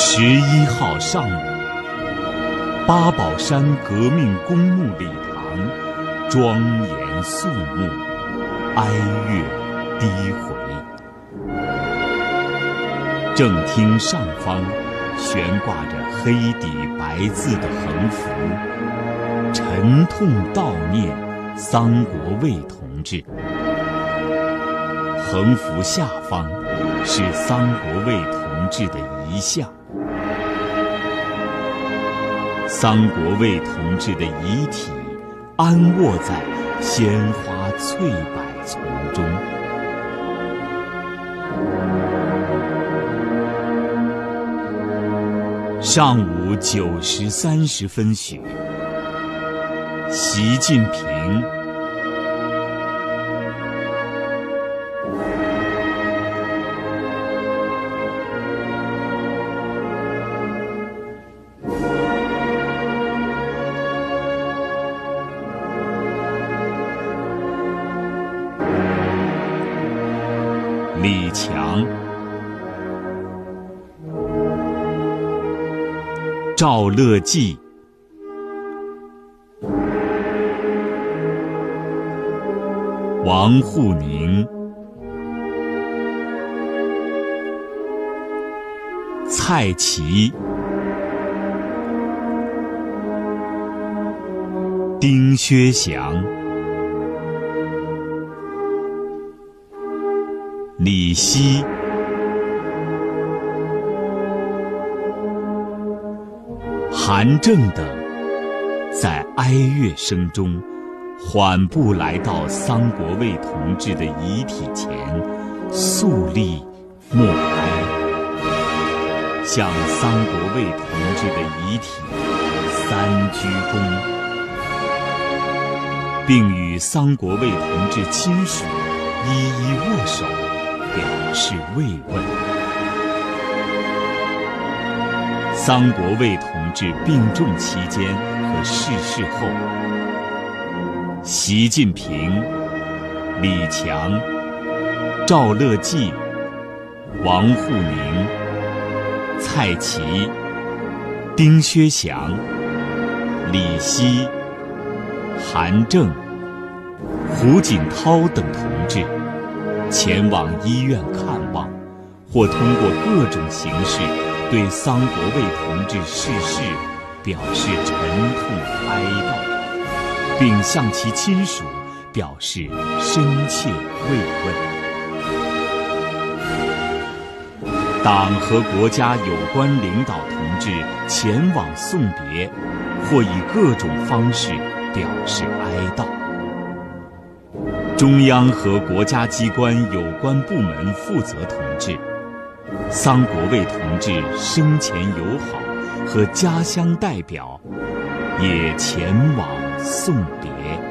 十一号上午，八宝山革命公墓礼堂庄严肃穆，哀乐低回。正厅上方悬挂着黑底白字的横幅，沉痛悼念桑国卫同志。横幅下方是桑国卫同志的遗像。桑国卫同志的遗体安卧在鲜花翠柏丛中。上午九时三十分许，习近平。李强、赵乐际、王沪宁、蔡奇、丁薛祥。李希、韩正等，在哀乐声中，缓步来到桑国卫同志的遗体前，肃立默哀，向桑国卫同志的遗体三鞠躬，并与桑国卫同志亲属一一握手。表示慰问。桑国卫同志病重期间和逝世后，习近平、李强、赵乐际、王沪宁、蔡奇、丁薛祥、李希、韩正、胡锦涛等同志。前往医院看望，或通过各种形式对桑国卫同志逝世表示沉痛哀悼，并向其亲属表示深切慰问。党和国家有关领导同志前往送别，或以各种方式表示哀悼。中央和国家机关有关部门负责同志，桑国卫同志生前友好和家乡代表也前往送别。